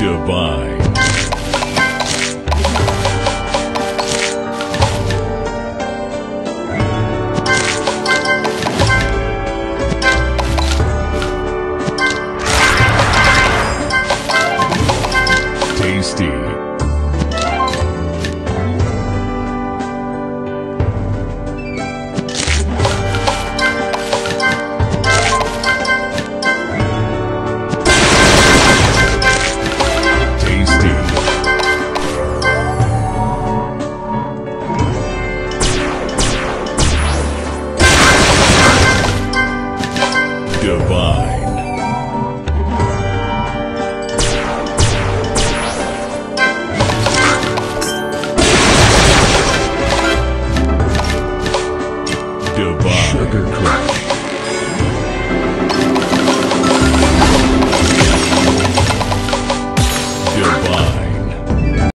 Dubai. Tasty. Divine. Sugar.